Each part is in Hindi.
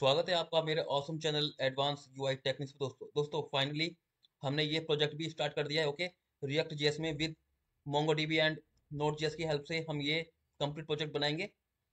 स्वागत है आपका मेरे awesome channel advance UI techniques पे दोस्तों। दोस्तों फाइनली हमने ये प्रोजेक्ट भी स्टार्ट कर दिया है ओके रिएक्ट जेएस में with MongoDB and node JS की हेल्प से हम ये कंप्लीट प्रोजेक्ट बनाएँगे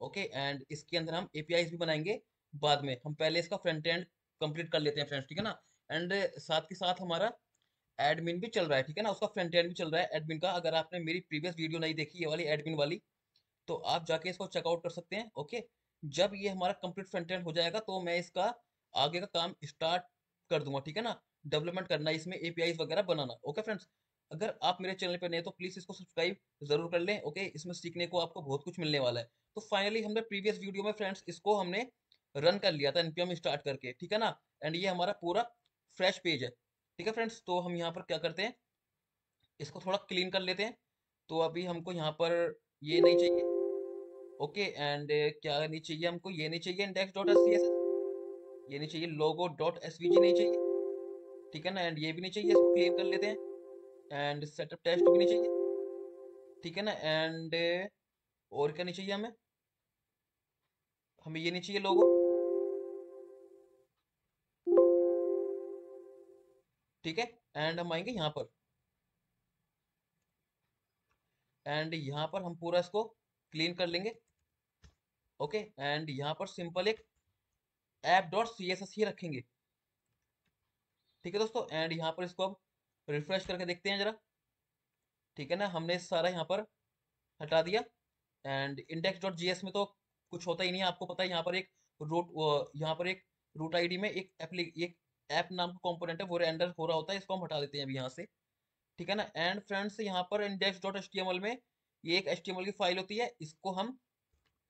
ओके एंड इसके अंदर हम एपीआईज भी बनाएँगे बाद में। हम पहले इसका फ्रंट एंड कंप्लीट कर लेते हैं फ्रेंड्स ठीक है ना? एंड साथ के साथ हमारा एडमिन भी चल रहा है, ठीक है ना? उसका फ्रंट एंड भी चल रहा है। एडमिन का, अगर आपने मेरी प्रीवियस वीडियो नहीं देखी, ये वाली एडमिन वाली तो आप जाके इसको चेकआउट कर सकते हैं ओके जब ये हमारा कंप्लीट फ्रंट एंड हो जाएगा तो मैं इसका आगे का काम स्टार्ट कर दूँगा, ठीक है ना? डेवलपमेंट करना, इसमें एपीआई वगैरह बनाना ओके फ्रेंड्स अगर आप मेरे चैनल पर नए तो प्लीज़ इसको सब्सक्राइब ज़रूर कर लें ओके इसमें सीखने को आपको बहुत कुछ मिलने वाला है। तो फाइनली हमने प्रीवियस वीडियो में फ्रेंड्स इसको हमने रन कर लिया था एनपीएम स्टार्ट करके, ठीक है ना? एंड ये हमारा पूरा फ्रेश पेज है, ठीक है फ्रेंड्स तो हम यहाँ पर क्या करते हैं? इसको थोड़ा क्लीन कर लेते हैं। तो अभी हमको यहाँ पर ये नहीं चाहिए। ओके, एंड क्या नहीं चाहिए हमको? ये नहीं चाहिए इंडेक्स डॉट एस ये नहीं चाहिए लोगो डॉट एस नहीं चाहिए? ठीक है ना? एंड ये भी नहीं चाहिए, इसको क्लीन कर लेते हैं। एंड सेटअप टेस्ट भी नहीं चाहिए। ठीक है ना? एंड और क्या नहीं चाहिए हमें? हमें ये नहीं चाहिए लोगो ठीक है? एंड हम आएँगे यहाँ पर। एंड यहाँ पर हम पूरा इसको क्लीन कर लेंगे। ओके एंड यहाँ पर सिंपल एक app dot C S S ही रखेंगे। ठीक है दोस्तों एंड यहाँ पर इसको अब रिफ्रेश करके देखते हैं जरा। ठीक है ना, हमने सारा यहाँ पर हटा दिया। And index dot J S में तो कुछ होता ही नहीं है, आपको पता है, यहाँ पर एक रूट यहाँ पर एक रूट आईडी में एक एक ऐप नाम का कंपोनेंट है, वो रेंडर हो रहा होता है, इसको हम हटा देते हैं अभी यहाँ से। ठीक है ना एंड फ्रेंड्स यहाँ पर इंडेक्स डॉट एच में ये एक एच की फ़ाइल होती है, इसको हम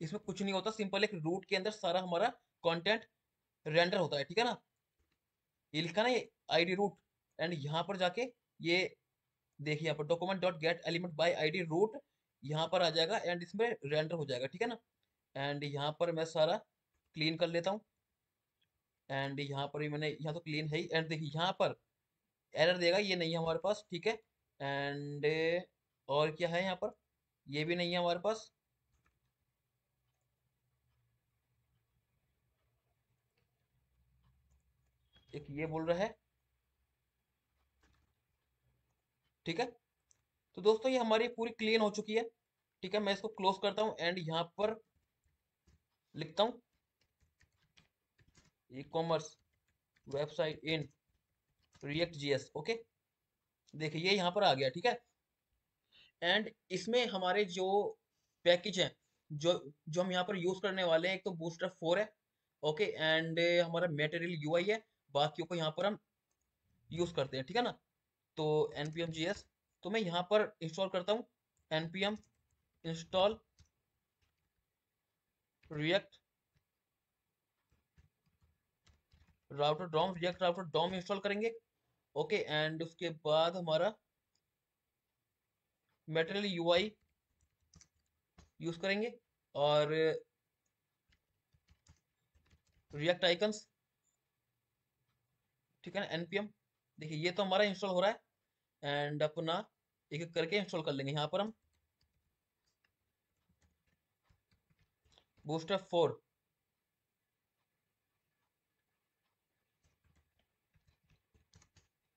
इसमें कुछ नहीं होता, सिंपल एक रूट के अंदर सारा हमारा कंटेंट रेंडर होता है, ठीक है ना? ये लिखा ना ये आईडी रूट एंड यहाँ पर जाके ये, देखिए यहाँ पर document dot get element by ID root यहाँ पर आ जाएगा एंड इसमें रेंडर हो जाएगा, ठीक है ना? एंड यहाँ पर मैं सारा क्लीन कर लेता हूँ एंड यहाँ पर भी मैंने, यहाँ तो क्लीन है ही एंड देखिए यहाँ पर एरर देगा, ये नहीं है हमारे पास, ठीक है? एंड और क्या है यहाँ पर? ये भी नहीं है हमारे पास एक ये बोल रहा है। ठीक है? तो दोस्तों, ये हमारी पूरी क्लीन हो चुकी है। ठीक है, मैं इसको क्लोज करता हूँ एंड यहाँ पर लिखता हूँ। E commerce website in React JS okay देखिए, ये यहाँ पर आ गया, ठीक है? एंड इसमें हमारे जो पैकेज हैं, जो जो हम यहाँ पर यूज़ करने वाले हैं, एक तो बूस्टर फोर है ओके एंड हमारा मेटेरियल यूआई है। बाकियों को यहाँ पर हम यूज़ करते हैं, ठीक है ना? तो npm js तो मैं यहाँ पर इंस्टॉल करता हूँ। Npm install React router DOM React router DOM install करेंगे। ओके एंड उसके बाद हमारा मेटेरियल यूआई यूज़ करेंगे और रिएक्ट आइकन्स ठीक है ना एनपीएम देखिए, ये तो हमारा इंस्टॉल हो रहा है। एंड अपना एक एक करके इंस्टॉल कर लेंगे। यहाँ पर हम bootstrap four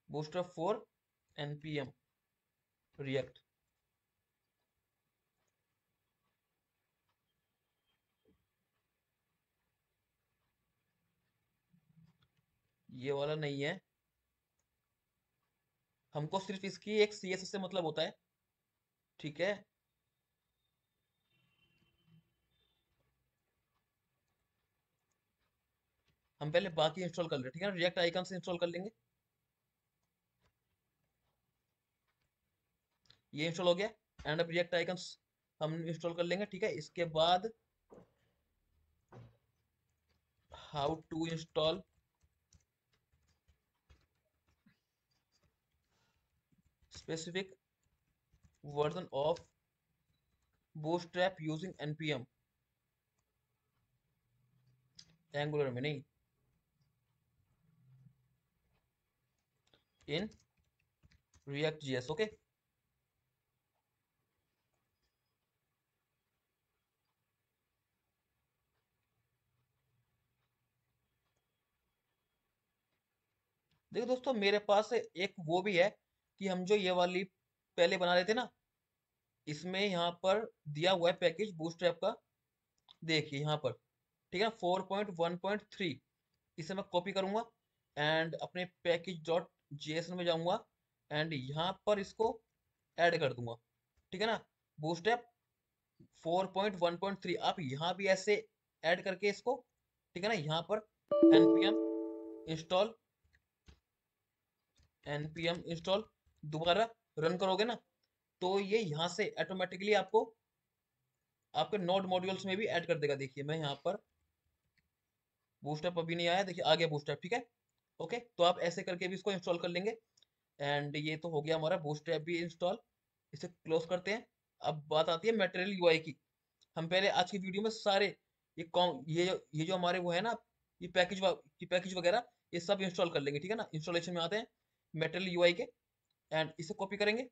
bootstrap four NPM React ये वाला नहीं है। हमको सिर्फ़ इसकी एक सी से मतलब होता है। ठीक है? हम पहले बाकी इंस्टॉल कर ले, ठीक है रिएक्ट आइकन से इंस्टॉल कर लेंगे। ये इंस्टॉल हो गया एंड अब रिएक्ट आइकन हम इंस्टॉल कर लेंगे, ठीक है? इसके बाद how to install specific version of bootstrap using npm Angular में नहीं इन रिएक्ट जीएस ओके देखो दोस्तों मेरे पास एक वो भी है कि हम जो ये वाली पहले बना रहे थे ना, इसमें यहाँ पर दिया हुआ है पैकेज बूस्ट्रैप का। देखिए यहाँ पर, ठीक है four point one point three इसे मैं कॉपी करूँगा एंड अपने पैकेज डॉट जेएसएन में जाऊँगा एंड यहाँ पर इसको ऐड कर दूँगा, ठीक है ना bootstrap four point one point three आप यहाँ भी ऐसे ऐड करके इसको, ठीक है ना, यहाँ पर npm इंस्टॉल npm इंस्टॉल दोबारा रन करोगे ना तो ये यहाँ से ऑटोमेटिकली आपको, आपके नोड मॉड्यूल्स में भी ऐड कर देगा। देखिए, मैं यहाँ पर बूस्टअप अभी नहीं आया, देखिए, आ गया बूस्टअप ठीक है? ओके तो आप ऐसे करके भी इसको इंस्टॉल कर लेंगे। एंड ये तो हो गया हमारा बूस्टअप भी इंस्टॉल इसे क्लोज करते हैं। अब बात आती है मटेरियल यूआई की। हम पहले आज की वीडियो में सारे ये कॉम ये जो ये जो हमारे वो है ना, ये पैकेज ये पैकेज वगैरह, ये सब इंस्टॉल कर लेंगे, ठीक है ना? इंस्टॉलेशन में आते हैं मटेरियल यूआई के। एंड इसे कॉपी करेंगे।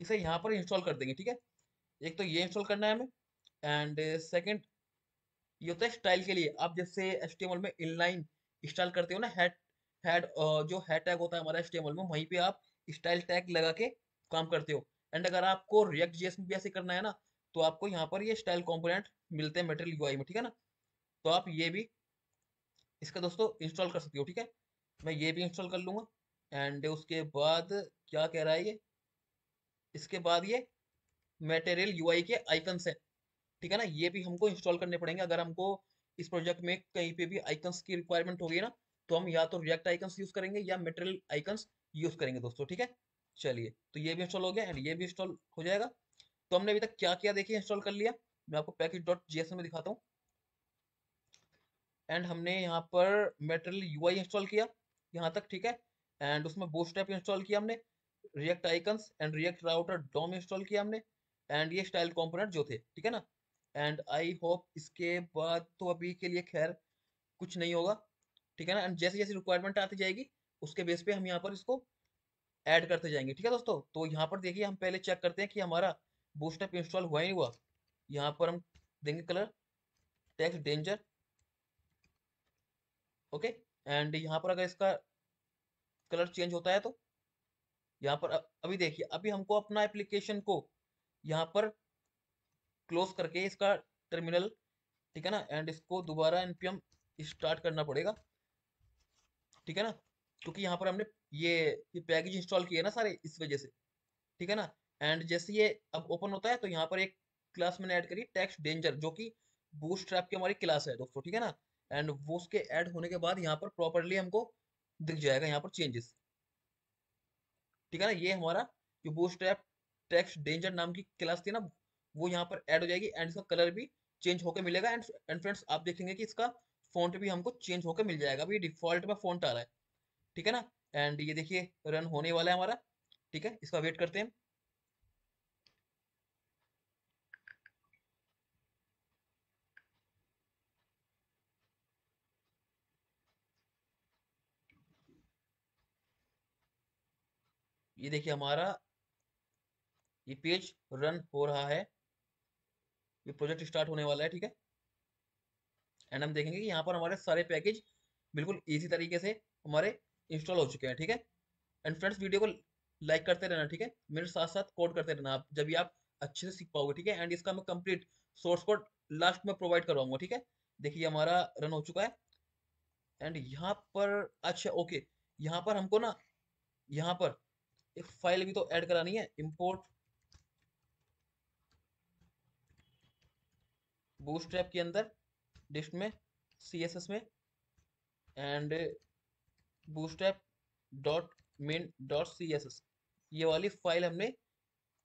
इसे यहाँ पर इंस्टॉल कर देंगे, ठीक है? एक तो ये इंस्टॉल करना है हमें एंड सेकंड ये होता है स्टाइल के लिए। आप जैसे एच में इनलाइन इंस्टॉल करते हो ना हेड हेड जो हेड टैग होता है हमारा एच में, वहीं पे आप स्टाइल टैग लगा के काम करते हो। एंड अगर आपको रिएक्ट जीएस में भी ऐसे करना है ना तो आपको यहाँ पर ये स्टाइल कॉम्पोनेंट मिलते हैं मटेरियल यूआई में, ठीक है ना? तो आप ये भी, इसका दोस्तों इंस्टॉल कर सकते हो, ठीक है? मैं ये भी इंस्टॉल कर लूँगा। एंड उसके बाद क्या कह रहा है ये? इसके बाद ये मटेरियल यूआई के आइकन्स है। ठीक है ना? ये भी हमको इंस्टॉल करने पड़ेंगे। अगर हमको इस प्रोजेक्ट में कहीं पे भी आइकन्स की रिक्वायरमेंट होगी ना तो हम या तो रिएक्ट आइकन्स यूज़ करेंगे या मेटेरियल आइकन्स यूज़ करेंगे दोस्तों, ठीक है? चलिए तो ये भी इंस्टॉल हो गया एंड ये भी इंस्टॉल हो जाएगा। तो हमने अभी तक क्या किया देखिए इंस्टॉल कर लिया। मैं आपको पैकेज डॉट जी में दिखाता हूँ। एंड हमने यहाँ पर मेटेरियल यू इंस्टॉल किया। यहाँ तक, ठीक है? एंड उसमें बूस्टैप इंस्टॉल किया हमने React icons and React router DOM install किया हमने एंड ये स्टाइल कंपोनेंट जो थे, ठीक है ना? एंड आई होप इसके बाद तो अभी के लिए खैर कुछ नहीं होगा, ठीक है ना? एंड जैसे जैसे रिक्वायरमेंट आती जाएगी, उसके बेस पे हम यहाँ पर इसको ऐड करते जाएँगे, ठीक है दोस्तों? तो यहाँ पर देखिए, हम पहले चेक करते हैं कि हमारा बूस्टअप इंस्टॉल हुआ ही हुआ। यहाँ पर हम देंगे colour text danger okay and यहाँ पर अगर इसका कलर चेंज होता है तो? यहाँ पर अभी देखिए, अभी हमको अपना एप्लीकेशन को यहाँ पर क्लोज करके इसका टर्मिनल ठीक है ना? एंड इसको दोबारा एनपीएम स्टार्ट करना पड़ेगा। ठीक है ना? क्योंकि यहाँ पर हमने ये पैकेज इंस्टॉल किए ना सारे इस वजह से। ठीक है ना? एंड जैसे ये अब ओपन होता है तो यहाँ पर एक क्लास मैंने ऐड करी टेक्स्ट डेंजर जो कि बूस्ट ट्रैप की हमारी क्लास है दोस्तों, ठीक है ना? एंड वो उसके ऐड होने के बाद यहाँ पर प्रॉपरली हमको दिख जाएगा यहाँ पर चेंजेस ठीक है ना? ये हमारा जो बूस्ट ट्रैप टेक्स्ट डेंजर नाम की क्लास थी ना, वो यहाँ पर ऐड हो जाएगी एंड इसका कलर भी चेंज होकर मिलेगा एंड एंड फ्रेंड्स आप देखेंगे कि इसका फॉन्ट भी हमको चेंज होकर मिल जाएगा। अभी डिफ़ॉल्ट में फॉन्ट आ रहा है। ठीक है ना? एंड ये देखिए रन होने वाला है हमारा। ठीक है? इसका वेट करते हैं। ये देखिए हमारा ये पेज रन हो रहा है। ये प्रोजेक्ट स्टार्ट होने वाला है, ठीक है? एंड हम देखेंगे कि यहाँ पर हमारे सारे पैकेज बिल्कुल इजी तरीके से हमारे इंस्टॉल हो चुके हैं, ठीक है? एंड फ्रेंड्स वीडियो को लाइक करते रहना, ठीक है? मेरे साथ साथ कोड करते रहना आप, जब भी आप अच्छे से सीख पाओगे, ठीक है? एंड इसका मैं कंप्लीट सोर्स कोड लास्ट में प्रोवाइड करवाऊँगा, ठीक है? देखिए हमारा रन हो चुका है। एंड यहाँ पर अच्छा ओके यहाँ पर हमको ना, यहाँ पर एक फ़ाइल भी तो ऐड करानी है इंपोर्ट बूस्ट्रैप के अंदर डिस्ट में सी एस एस में and bootstrap dot main dot C S S ये वाली फ़ाइल हमने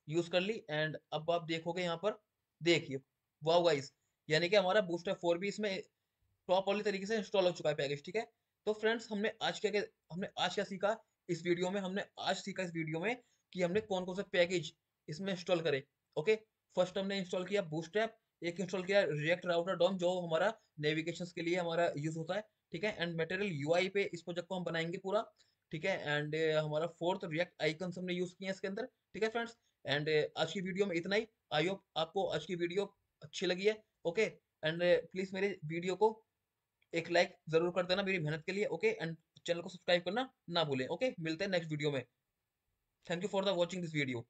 यूज़ कर ली एंड अब आप देखोगे यहाँ पर, देखिए वाओ गाइस यानी कि हमारा बूस्टर फोर भी इसमें प्रॉपरली तरीके से इंस्टॉल हो चुका है पैकेज ठीक है? तो फ्रेंड्स हमने आज क्या, हमने आज क्या सीखा? इस वीडियो में, हमने आज सीखा इस वीडियो में कि हमने कौन कौन से पैकेज इसमें इंस्टॉल करे, ओके? फ़र्स्ट हमने इंस्टॉल किया बूस्ट ऐप एक इंस्टॉल किया रिएक्ट राउटर डॉम जो हमारा नेविगेशन के लिए हमारा यूज़ होता है, ठीक है? एंड मटेरियल यूआई पे इस प्रोजेक्ट को हम बनाएँगे पूरा, ठीक है? एंड हमारा फोर्थ रिएक्ट आइकन हमने यूज़ किया इसके अंदर, ठीक है फ्रेंड्स एंड आज की वीडियो में इतना ही। आई होप आपको आज की वीडियो अच्छी लगी है, ओके? एंड प्लीज़ मेरे वीडियो को एक लाइक ज़रूर कर देना मेरी मेहनत के लिए, ओके? एंड चैनल को सब्सक्राइब करना ना भूलें, ओके? मिलते हैं नेक्स्ट वीडियो में। Thank you for the watching this video